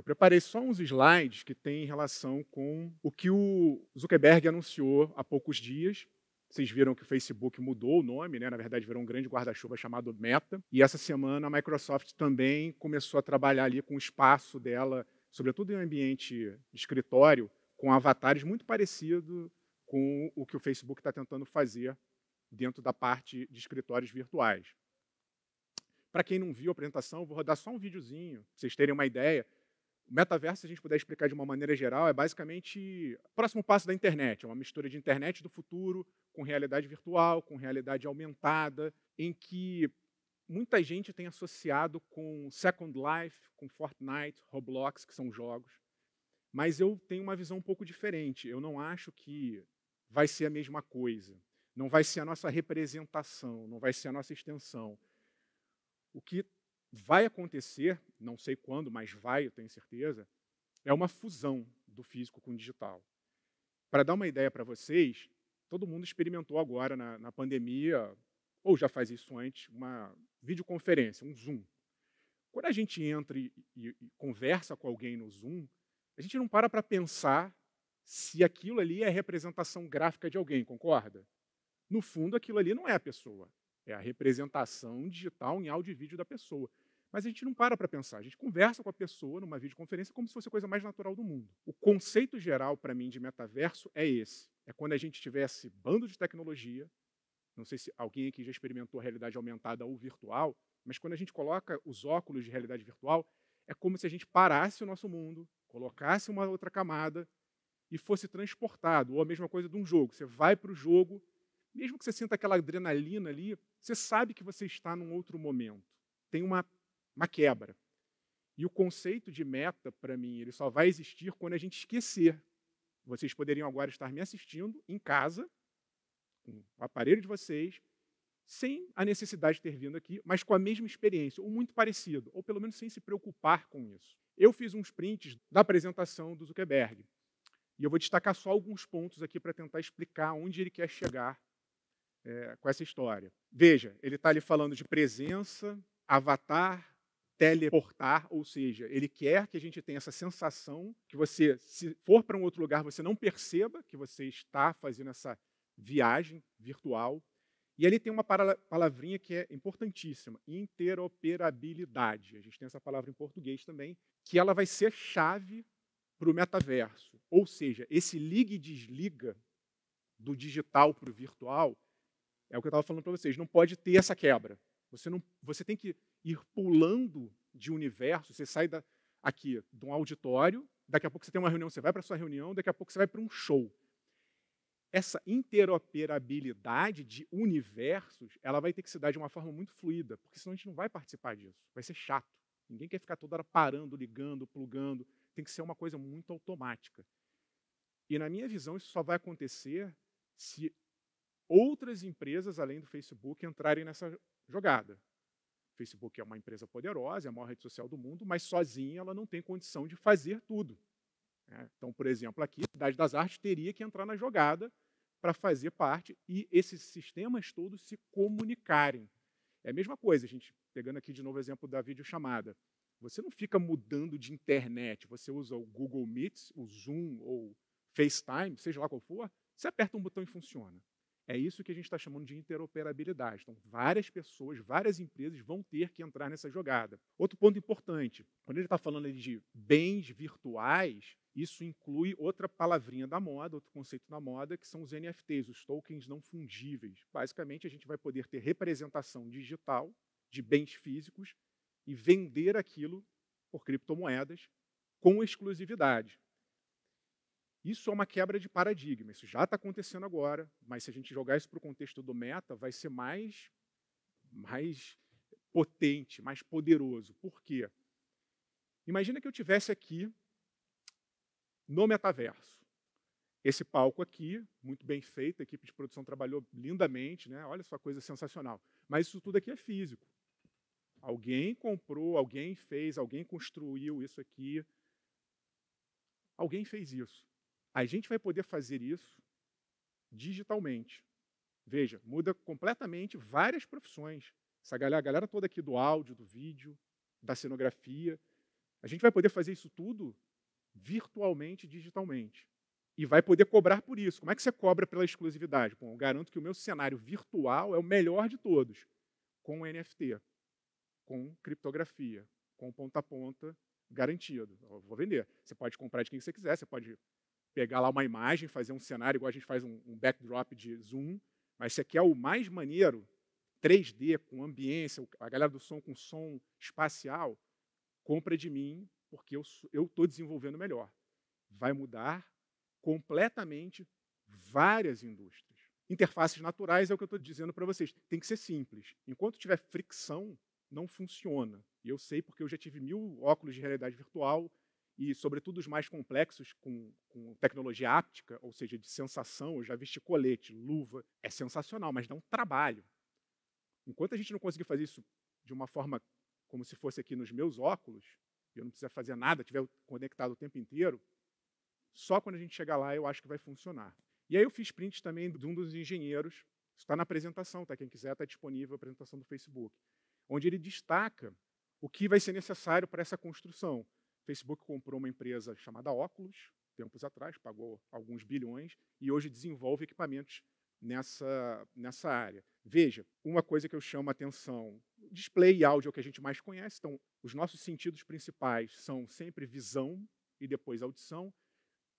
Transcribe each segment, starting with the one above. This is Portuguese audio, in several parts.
Eu preparei só uns slides que têm relação com o que o Zuckerberg anunciou há poucos dias. Vocês viram que o Facebook mudou o nome, né? na verdade virou um grande guarda-chuva chamado Meta. E essa semana a Microsoft também começou a trabalhar ali com o espaço dela, sobretudo em um ambiente de escritório, com avatares muito parecido com o que o Facebook está tentando fazer dentro da parte de escritórios virtuais. Para quem não viu a apresentação, vou rodar só um videozinho, para vocês terem uma ideia. O metaverso, se a gente puder explicar de uma maneira geral, é basicamente o próximo passo da internet. É uma mistura de internet do futuro com realidade virtual, com realidade aumentada, em que muita gente tem associado com Second Life, com Fortnite, Roblox, que são jogos. Mas eu tenho uma visão um pouco diferente. Eu não acho que vai ser a mesma coisa. Não vai ser a nossa representação, não vai ser a nossa extensão. O que vai acontecer, não sei quando, mas vai, eu tenho certeza, é uma fusão do físico com o digital. Para dar uma ideia para vocês, todo mundo experimentou agora na, na, pandemia, ou já faz isso antes, uma videoconferência, um Zoom. Quando a gente entra e, e, e conversa com alguém no Zoom, a gente não para para pensar se aquilo ali é representação gráfica de alguém, concorda? No fundo, aquilo ali não é a pessoa, é a representação digital em áudio e vídeo da pessoa. Mas a gente não para para pensar, a gente conversa com a pessoa numa videoconferência como se fosse a coisa mais natural do mundo. O conceito geral para mim de metaverso é esse: é quando a gente tivesse bando de tecnologia, não sei se alguém aqui já experimentou realidade aumentada ou virtual, mas quando a gente coloca os óculos de realidade virtual, é como se a gente parasse o nosso mundo, colocasse uma outra camada e fosse transportado. Ou a mesma coisa de um jogo. Você vai para o jogo mesmo que você sinta aquela adrenalina ali, você sabe que você está num outro momento. Tem uma, uma quebra. E o conceito de meta, para mim, ele só vai existir quando a gente esquecer. Vocês poderiam agora estar me assistindo em casa, com o aparelho de vocês, sem a necessidade de ter vindo aqui, mas com a mesma experiência, ou muito parecido, ou pelo menos sem se preocupar com isso. Eu fiz uns prints da apresentação do Zuckerberg. E eu vou destacar só alguns pontos aqui para tentar explicar onde ele quer chegar é, com essa história. Veja, ele está ali falando de presença, avatar, teleportar, ou seja, ele quer que a gente tenha essa sensação que você, se for para um outro lugar, você não perceba que você está fazendo essa viagem virtual. E ali tem uma palavrinha que é importantíssima, interoperabilidade. A gente tem essa palavra em português também, que ela vai ser chave para o metaverso. Ou seja, esse liga e desliga do digital para o virtual é o que eu estava falando para vocês, não pode ter essa quebra. Você, não, você tem que ir pulando de universo, você sai da, aqui de um auditório, daqui a pouco você tem uma reunião, você vai para sua reunião, daqui a pouco você vai para um show. Essa interoperabilidade de universos, ela vai ter que se dar de uma forma muito fluida, porque senão a gente não vai participar disso. Vai ser chato. Ninguém quer ficar toda hora parando, ligando, plugando. Tem que ser uma coisa muito automática. E na minha visão, isso só vai acontecer se outras empresas, além do Facebook, entrarem nessa jogada. Facebook é uma empresa poderosa, é a maior rede social do mundo, mas sozinha ela não tem condição de fazer tudo. Né? Então, por exemplo, aqui, a Cidade das Artes teria que entrar na jogada para fazer parte e esses sistemas todos se comunicarem. É a mesma coisa, a gente pegando aqui de novo o exemplo da videochamada. Você não fica mudando de internet, você usa o Google Meet, o Zoom ou FaceTime, seja lá qual for, você aperta um botão e funciona. É isso que a gente está chamando de interoperabilidade. Então, várias pessoas, várias empresas vão ter que entrar nessa jogada. Outro ponto importante, quando ele está falando de bens virtuais, isso inclui outra palavrinha da moda, outro conceito da moda, que são os NFTs, os tokens não fungíveis. Basicamente, a gente vai poder ter representação digital de bens físicos e vender aquilo por criptomoedas com exclusividade. Isso é uma quebra de paradigma, isso já está acontecendo agora, mas se a gente jogar isso para o contexto do meta, vai ser mais, mais potente, mais poderoso. Por quê? Imagina que eu tivesse aqui no metaverso. Esse palco aqui, muito bem feito, a equipe de produção trabalhou lindamente, né? olha só coisa sensacional. Mas isso tudo aqui é físico. Alguém comprou, alguém fez, alguém construiu isso aqui. Alguém fez isso. A gente vai poder fazer isso digitalmente. Veja, muda completamente várias profissões. Essa galera, a galera toda aqui do áudio, do vídeo, da cenografia, A gente vai poder fazer isso tudo virtualmente, digitalmente. E vai poder cobrar por isso. Como é que você cobra pela exclusividade? Bom, eu garanto que o meu cenário virtual é o melhor de todos, com NFT, com criptografia, com ponta a ponta garantido. Eu vou vender. Você pode comprar de quem você quiser, você pode pegar lá uma imagem, fazer um cenário, igual a gente faz um, um backdrop de zoom, mas você quer o mais maneiro, 3D, com ambiência, a galera do som com som espacial, compra de mim, porque eu estou desenvolvendo melhor. Vai mudar completamente várias indústrias. Interfaces naturais é o que eu estou dizendo para vocês. Tem que ser simples. Enquanto tiver fricção, não funciona. E eu sei porque eu já tive mil óculos de realidade virtual e, sobretudo, os mais complexos com, com tecnologia áptica, ou seja, de sensação. Eu já vesti colete, luva. É sensacional, mas dá um trabalho. Enquanto a gente não conseguir fazer isso de uma forma como se fosse aqui nos meus óculos, eu não precisar fazer nada, estiver conectado o tempo inteiro, só quando a gente chegar lá eu acho que vai funcionar. E aí eu fiz print também de um dos engenheiros, está na apresentação, tá? quem quiser está disponível a apresentação do Facebook, onde ele destaca o que vai ser necessário para essa construção. Facebook comprou uma empresa chamada Oculus, tempos atrás, pagou alguns bilhões, e hoje desenvolve equipamentos nessa, nessa área. Veja, uma coisa que eu chamo a atenção, display e áudio é o que a gente mais conhece, então os nossos sentidos principais são sempre visão e depois audição,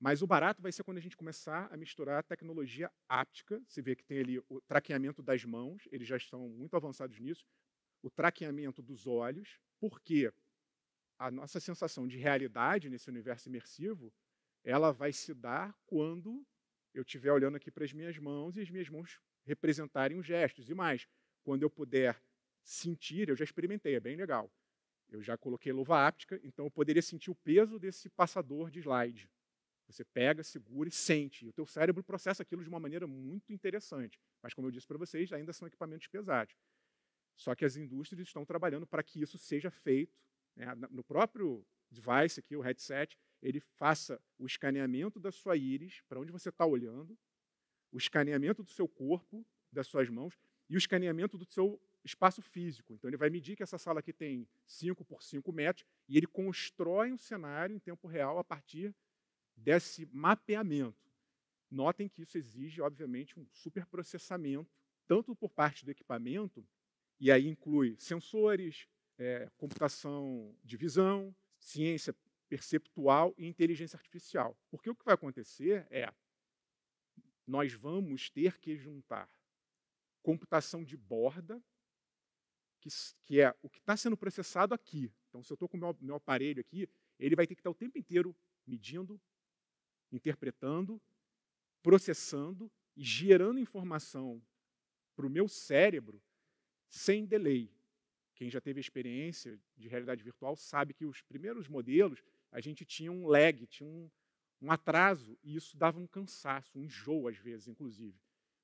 mas o barato vai ser quando a gente começar a misturar a tecnologia áptica, você vê que tem ali o traqueamento das mãos, eles já estão muito avançados nisso, o traqueamento dos olhos, porque a nossa sensação de realidade nesse universo imersivo, ela vai se dar quando eu estiver olhando aqui para as minhas mãos e as minhas mãos representarem os gestos. E mais, quando eu puder sentir, eu já experimentei, é bem legal. Eu já coloquei luva áptica, então eu poderia sentir o peso desse passador de slide. Você pega, segura e sente. E o teu cérebro processa aquilo de uma maneira muito interessante. Mas, como eu disse para vocês, ainda são equipamentos pesados. Só que as indústrias estão trabalhando para que isso seja feito. Né? No próprio device aqui, o headset, ele faça o escaneamento da sua íris, para onde você está olhando, o escaneamento do seu corpo, das suas mãos, e o escaneamento do seu espaço físico. Então, ele vai medir que essa sala aqui tem 5 por 5 metros, e ele constrói um cenário em tempo real a partir desse mapeamento. Notem que isso exige, obviamente, um superprocessamento, tanto por parte do equipamento, e aí inclui sensores, é, computação de visão, ciência perceptual e inteligência artificial. Porque o que vai acontecer é nós vamos ter que juntar computação de borda, que, que é o que está sendo processado aqui. Então, se eu estou com o meu, meu aparelho aqui, ele vai ter que estar o tempo inteiro medindo, interpretando, processando e gerando informação para o meu cérebro sem delay. Quem já teve experiência de realidade virtual sabe que os primeiros modelos a gente tinha um lag, tinha um, um atraso, e isso dava um cansaço, um enjoo às vezes, inclusive.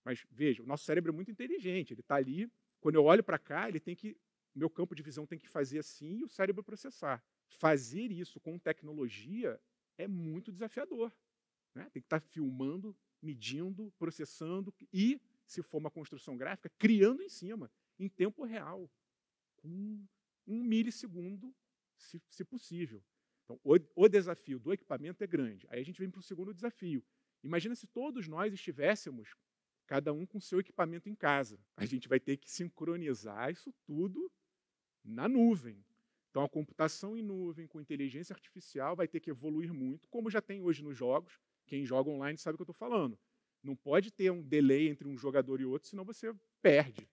Mas veja, o nosso cérebro é muito inteligente, ele está ali, quando eu olho para cá, ele tem que, meu campo de visão tem que fazer assim e o cérebro processar. Fazer isso com tecnologia é muito desafiador. Né? Tem que estar tá filmando, medindo, processando e, se for uma construção gráfica, criando em cima, em tempo real, com um milissegundo, se, se possível. Então, o, o desafio do equipamento é grande. Aí a gente vem para o segundo desafio. Imagina se todos nós estivéssemos, cada um com seu equipamento em casa. A gente vai ter que sincronizar isso tudo na nuvem. Então, a computação em nuvem com inteligência artificial vai ter que evoluir muito, como já tem hoje nos jogos. Quem joga online sabe o que eu estou falando. Não pode ter um delay entre um jogador e outro, senão você perde.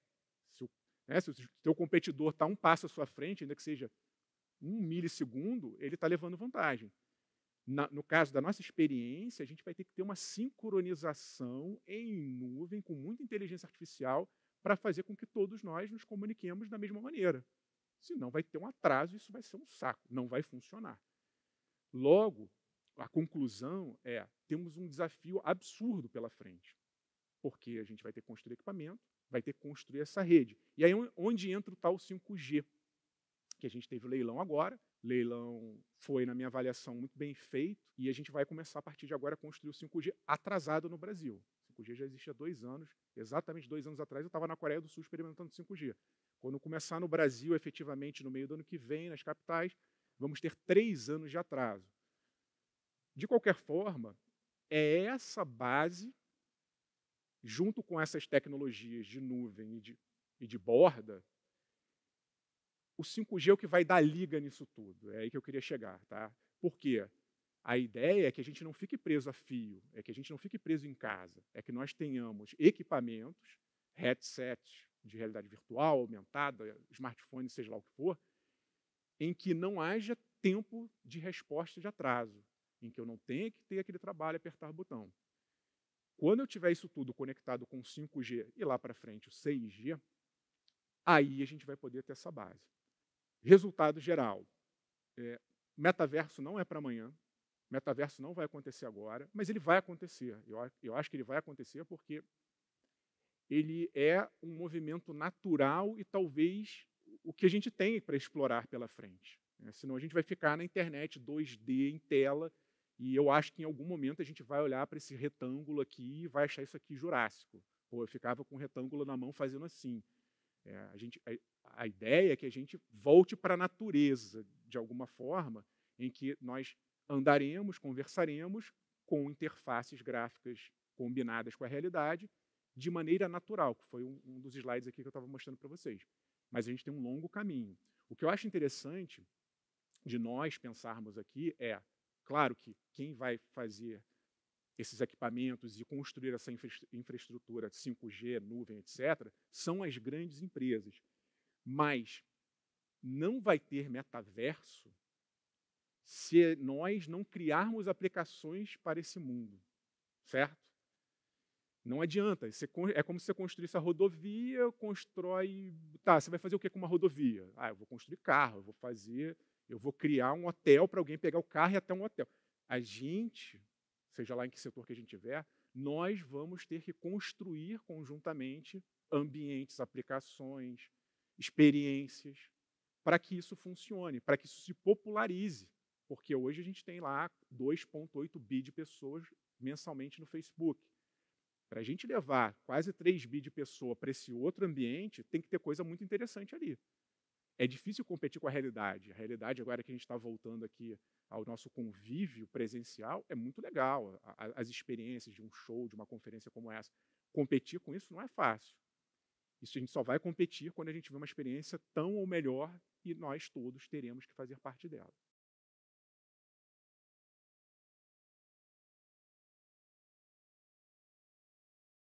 Né, se o teu competidor está um passo à sua frente, ainda que seja um milissegundo, ele está levando vantagem. Na, no caso da nossa experiência, a gente vai ter que ter uma sincronização em nuvem com muita inteligência artificial para fazer com que todos nós nos comuniquemos da mesma maneira. Senão vai ter um atraso e isso vai ser um saco, não vai funcionar. Logo, a conclusão é: temos um desafio absurdo pela frente, porque a gente vai ter que construir equipamento, vai ter que construir essa rede. E aí onde entra o tal 5G, que a gente teve o leilão agora, leilão foi, na minha avaliação, muito bem feito, e a gente vai começar a partir de agora a construir o 5G atrasado no Brasil. O 5G já existe há dois anos, exatamente dois anos atrás eu estava na Coreia do Sul experimentando 5G. Quando começar no Brasil, efetivamente, no meio do ano que vem, nas capitais, vamos ter três anos de atraso. De qualquer forma, é essa base, junto com essas tecnologias de nuvem e de, e de borda, o 5G é o que vai dar liga nisso tudo. É aí que eu queria chegar, tá? Por quê? A ideia é que a gente não fique preso a fio, é que a gente não fique preso em casa, é que nós tenhamos equipamentos, headsets de realidade virtual, aumentada, smartphone, seja lá o que for, em que não haja tempo de resposta de atraso, em que eu não tenha que ter aquele trabalho apertar botão. Quando eu tiver isso tudo conectado com 5G e lá para frente o 6G, aí a gente vai poder ter essa base. Resultado geral: é, metaverso não é para amanhã, Metaverso não vai acontecer agora, mas ele vai acontecer. Eu, eu acho que ele vai acontecer porque ele é um movimento natural e talvez o que a gente tem para explorar pela frente. Né? Senão a gente vai ficar na internet 2D em tela e eu acho que em algum momento a gente vai olhar para esse retângulo aqui e vai achar isso aqui jurássico. Pô, eu ficava com o retângulo na mão fazendo assim. É, a, gente, a, a ideia é que a gente volte para a natureza, de alguma forma, em que nós andaremos, conversaremos com interfaces gráficas combinadas com a realidade de maneira natural, que foi um, um dos slides aqui que eu estava mostrando para vocês. Mas a gente tem um longo caminho. O que eu acho interessante de nós pensarmos aqui é, claro que quem vai fazer esses equipamentos e construir essa infra infraestrutura 5G, nuvem, etc., são as grandes empresas. Mas não vai ter metaverso se nós não criarmos aplicações para esse mundo, certo? Não adianta. é como se você construísse a rodovia, constrói. Tá, você vai fazer o que com uma rodovia? Ah, eu vou construir carro, eu vou fazer, eu vou criar um hotel para alguém pegar o carro e até um hotel. A gente, seja lá em que setor que a gente tiver, nós vamos ter que construir conjuntamente ambientes, aplicações, experiências, para que isso funcione, para que isso se popularize. Porque hoje a gente tem lá 2,8 bi de pessoas mensalmente no Facebook. Para a gente levar quase 3 bi de pessoa para esse outro ambiente, tem que ter coisa muito interessante ali. É difícil competir com a realidade. A realidade, agora que a gente está voltando aqui ao nosso convívio presencial, é muito legal. As experiências de um show, de uma conferência como essa. Competir com isso não é fácil. Isso a gente só vai competir quando a gente vê uma experiência tão ou melhor e nós todos teremos que fazer parte dela.